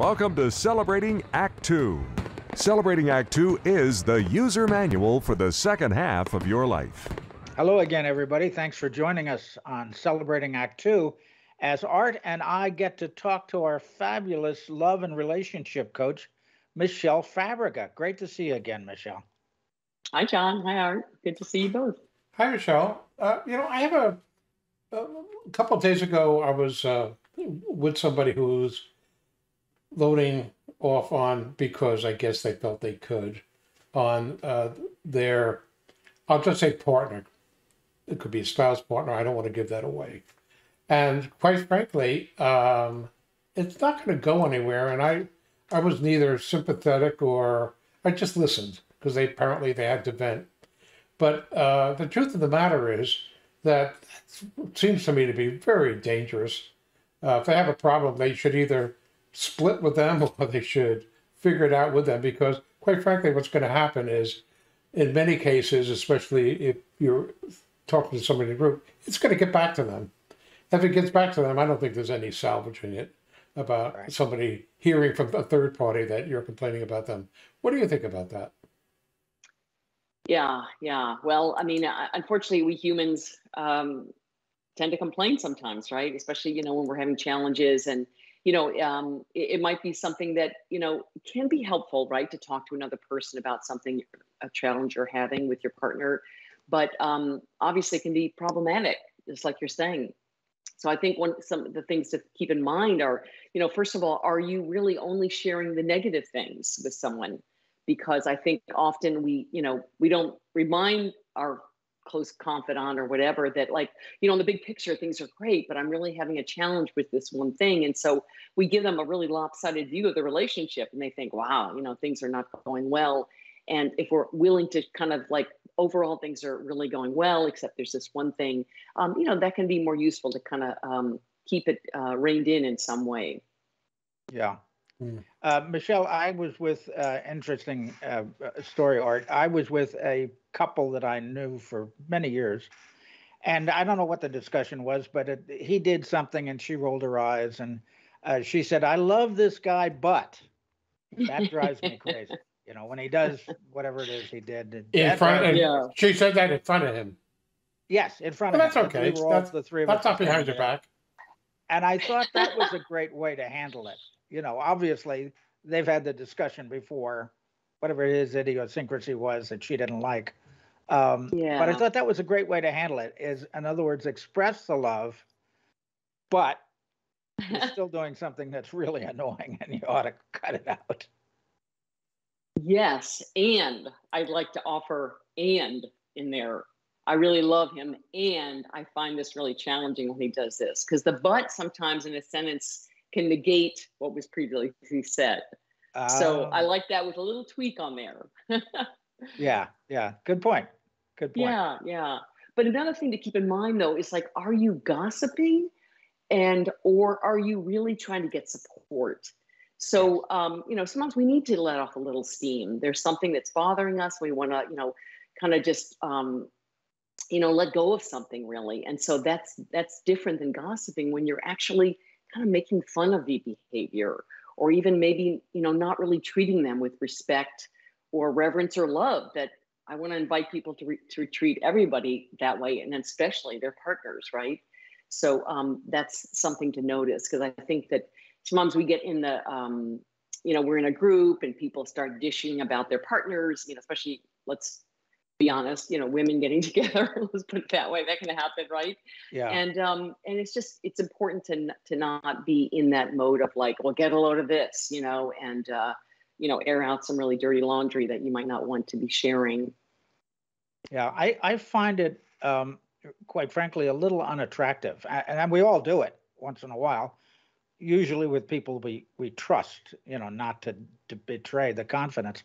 Welcome to Celebrating Act Two. Celebrating Act Two is the user manual for the second half of your life. Hello again, everybody. Thanks for joining us on Celebrating Act Two as Art and I get to talk to our fabulous love and relationship coach, Michele Fabrega. Great to see you again, Michele. Hi, John. Hi, Art. Good to see you both. Hi, Michele. Uh, you know, I have a, a couple of days ago, I was uh, with somebody who was loading off on because I guess they felt they could on uh, their, I'll just say partner. It could be a spouse partner. I don't want to give that away. And quite frankly, um, it's not going to go anywhere. And I, I was neither sympathetic or I just listened because they apparently they had to vent. But uh, the truth of the matter is that seems to me to be very dangerous. Uh, if they have a problem, they should either split with them or they should figure it out with them because quite frankly what's going to happen is in many cases especially if you're talking to somebody in a group it's going to get back to them. If it gets back to them i don't think there's any salvaging it about right. somebody hearing from a third party that you're complaining about them. What do you think about that? Yeah yeah. Well i mean uh, unfortunately we humans um, tend to complain sometimes right? Especially you know when we're having challenges and you know, um, it, it, might be something that, you know, can be helpful, right, to talk to another person about something, a challenge you're having with your partner, but um, obviously can be problematic, just like you're saying. So I think one some of the things to keep in mind are, you know, first of all, are you really only sharing the negative things with someone? Because I think often we, you know, we don't remind our close confidant or whatever that like you know in the big picture things are great but i'm really having a challenge with this one thing and so we give them a really lopsided view of the relationship and they think wow you know things are not going well and if we're willing to kind of like overall things are really going well except there's this one thing um, you know that can be more useful to kind of um, keep it uh, reined in in some way yeah Mm. Uh, Michele, I was with uh, interesting uh, story art. I was with a couple that I knew for many years, and I don't know what the discussion was, but it, he did something, and she rolled her eyes, and uh, she said, "I love this guy, but that drives me crazy." You know, when he does whatever it is he did. In front, of, yeah. She said that in front of him. Yes, in front well, of that's him. That's okay. That's, the three of that's not behind your back. And I thought that was a great way to handle it you know, obviously they've had the discussion before, whatever his idiosyncrasy was that she didn't like. Um, yeah. But I thought that was a great way to handle it. Is in other words, express the love, but you're still doing something that's really annoying, and you ought to cut it out. Yes, and I'd like to offer and in there. I really love him, and I find this really challenging when he does this because the but sometimes in a sentence can negate what was previously said. so I ah. like that with a little tweak on there. yeah, yeah. Good point. Good point. Yeah, yeah. But another thing to keep in mind though is like, are you gossiping and or are you really trying to get support? So um, you know, sometimes we need to let off a little steam. There's something that's bothering us. We want to, you know, kind of just um, you know, let go of something really. And so that's that's different than gossiping when you're actually kind of making fun of the behavior or even maybe you know not really treating them with respect or reverence or love that i want to invite people to, re- to treat everybody that way and especially their partners right so um, that's something to notice because i think that sometimes we get in the um, you know we're in a group and people start dishing about their partners you know especially let's be honest, you know, women getting together, let's put it that way, that can happen, right? Yeah. And um, and it's just it's important to to not be in that mode of like, well, get a load of this, you know, and uh, you know, air out some really dirty laundry that you might not want to be sharing. Yeah, I I find it um, quite frankly a little unattractive, and we all do it once in a while. Usually with people we we trust, you know, not to to betray the confidence.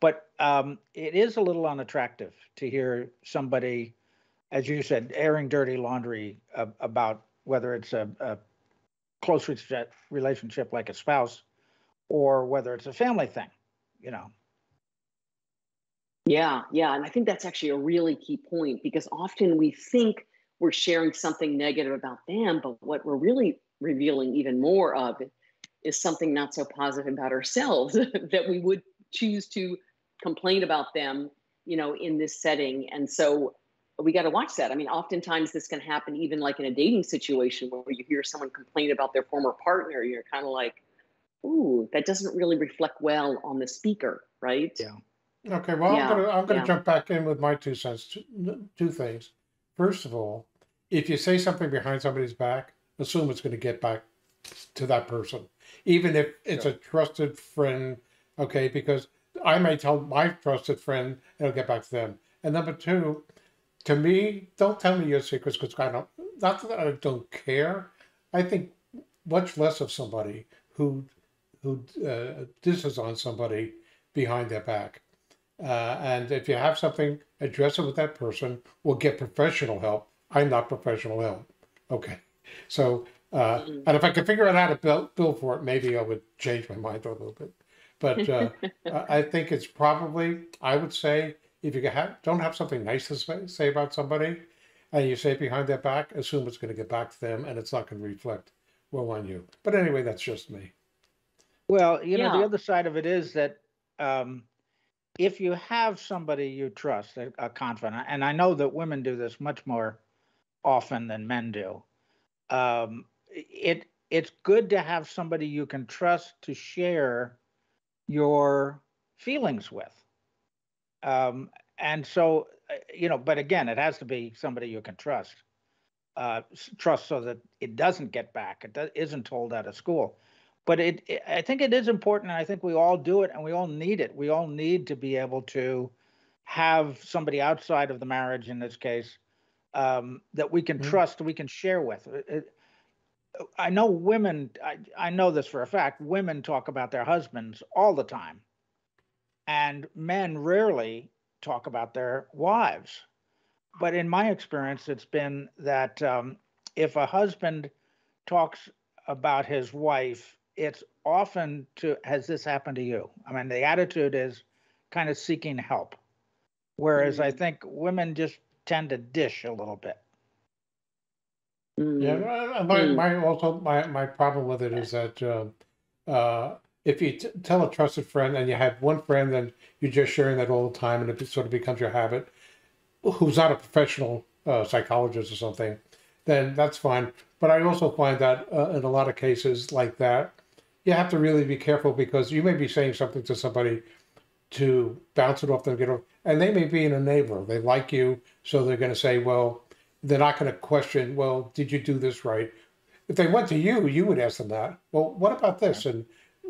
But um, it is a little unattractive to hear somebody, as you said, airing dirty laundry about whether it's a, a close relationship like a spouse or whether it's a family thing, you know. Yeah, yeah. And I think that's actually a really key point because often we think we're sharing something negative about them, but what we're really revealing even more of is something not so positive about ourselves that we would choose to complain about them, you know, in this setting. And so we got to watch that. I mean, oftentimes this can happen even like in a dating situation where you hear someone complain about their former partner. You're kind of like, ooh, that doesn't really reflect well on the speaker, right? Yeah. Okay, well, Yeah, I'm gonna I'm gonna yeah. jump back in with my two cents. Two, two things. First of all, if you say something behind somebody's back, assume it's going to get back to that person, even if it's a trusted friend. Okay, because I may tell my trusted friend, and it'll get back to them. And number two, to me, don't tell me your secrets because I don't. Not that I don't care. I think much less of somebody who who uh, disses on somebody behind their back. Uh, and if you have something, address it with that person or get professional help. I'm not professional help. Okay. So, uh, and if I could figure out how to bill, bill for it, maybe I would change my mind a little bit. But uh, I I think it's probably, I would say, if you have, don't have something nice to say, say about somebody and you say it behind their back, assume it's going to get back to them and it's not going to reflect well on you. But anyway, that's just me. Well, you know, the other side of it is that um, if you have somebody you trust, a, a confidant, and I know that women do this much more often than men do, um, it it's good to have somebody you can trust to share your feelings with. Um, and so, uh, you know, but again, it has to be somebody you can trust. Uh, trust so that it doesn't get back. It do- isn't told out of school but it, it i think it is important and i think we all do it and we all need it. We all need to be able to have somebody outside of the marriage in this case um, that we can Mhm. trust we can share with. It- it- i know women I, I know this for a fact women talk about their husbands all the time. And men rarely talk about their wives. But in my experience it's been that um, if a husband talks about his wife, it's often to, has this happened to you? I mean, the attitude is kind of seeking help. Whereas I Mm. think women just tend to dish a little bit. Mm. Yeah, uh, my, Mm. my also my, my problem with it is that um, uh, if you t- tell a trusted friend and you have one friend and you're just sharing that all the time and it sort of becomes your habit, who's not a professional uh, psychologist or something, then that's fine. But I also find that uh, in a lot of cases like that, you have to really be careful because you may be saying something to somebody to bounce it off them, get off, and they may be an enabler. They like you, so they're going to say, well, they're not going to question, well, did you do this right? If they went to you, you would ask them that. Well, what about this? And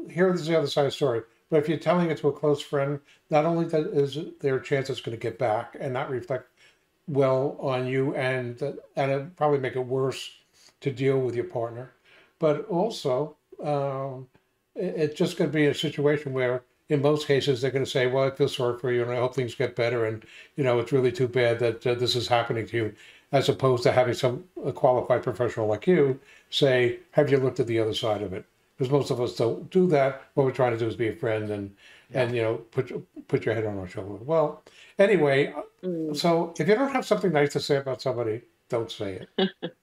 here is the other side of the story. But if you're telling it to a close friend, not only that is there a chance it's going to get back and not reflect well on you, and and it probably make it worse to deal with your partner, but also it- it's just going to be a situation where, in most cases, they're going to say, "Well, I feel sorry for you, and I hope things get better." And you know, it's really too bad that uh, this is happening to you, as opposed to having some a qualified professional like you say, "Have you looked at the other side of it?" Because most of us don't do that. What we're trying to do is be a friend and and you know put your- put your head on our shoulder. Well, anyway, Mm. so if you don't have something nice to say about somebody, don't say it.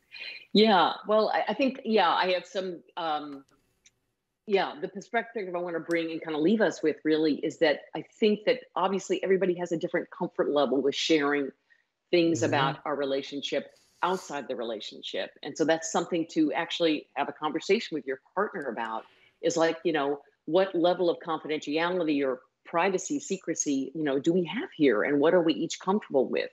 Yeah, well, I, I think yeah, I have some. Um, yeah, the perspective I want to bring and kind of leave us with really is that I think that obviously everybody has a different comfort level with sharing things Mhm. about our relationship outside the relationship, and so that's something to actually have a conversation with your partner about. Is like you know what level of confidentiality or privacy, secrecy, you know, do we have here, and what are we each comfortable with?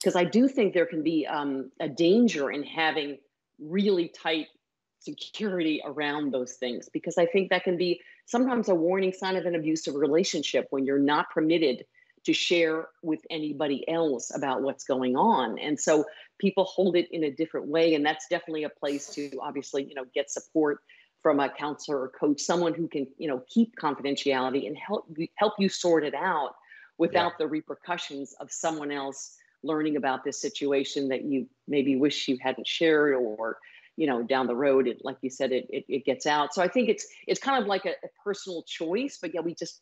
because I do think there can be um, a danger in having really tight security around those things because I think that can be sometimes a warning sign of an abusive relationship when you're not permitted to share with anybody else about what's going on. And so people hold it in a different way. And that's definitely a place to obviously, you know, get support from a counselor or coach, someone who can, you know, keep confidentiality and help you help you sort it out without the repercussions of someone else learning about this situation that you maybe wish you hadn't shared or you know down the road it like you said it it, it gets out so i think it's it's kind of like a, a personal choice but yeah we just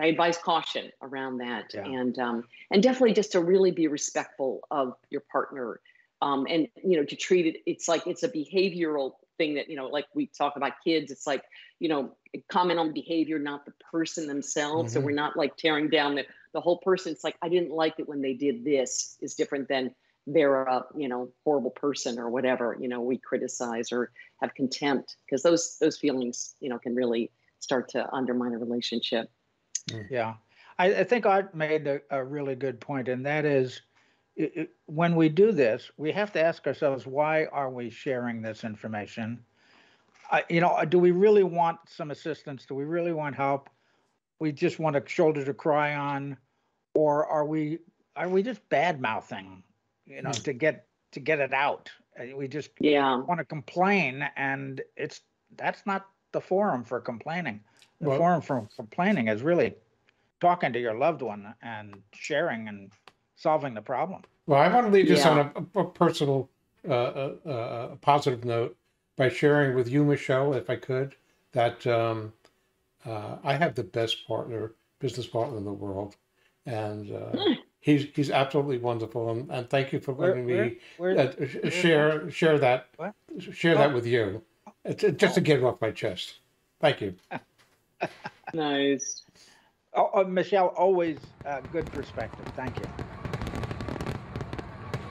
i advise caution around that Yeah. and um and definitely just to really be respectful of your partner um and you know to treat it it's like it's a behavioral thing that you know like we talk about kids it's like you know comment on behavior not the person themselves mm-hmm. so we're not like tearing down the, the whole person it's like i didn't like it when they did this is different than they're a you know horrible person or whatever you know we criticize or have contempt because those those feelings you know can really start to undermine a relationship. Mm. yeah. I, I think i made a, a, really good point and that is it, it, when we do this we have to ask ourselves why are we sharing this information? Uh, you know do we really want some assistance? Do we really want help? We just want a shoulder to cry on? Or are we are we just bad mouthing you know, mm. to get to get it out. Uh, we just yeah want to complain, and it's that's not the forum for complaining. The well, forum for complaining is really talking to your loved one and sharing and solving the problem. Well, I want to leave this yeah. on a, a personal, uh, uh, uh, positive note by sharing with you, Michele, if I could, that um, uh, I have the best partner, business partner in the world, and uh, hmm he's he's absolutely wonderful, and, and thank you for letting where, me where, where, uh, share share that what? share oh. that with you, it's, it's just oh. to get it off my chest. Thank you. nice. Oh, oh, Michele, always uh, good perspective. Thank you.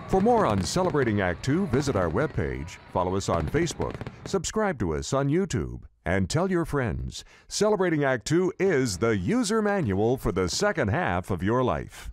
For more on Celebrating Act Two, visit our webpage, follow us on Facebook, subscribe to us on YouTube, and tell your friends. Celebrating Act Two is the user manual for the second half of your life.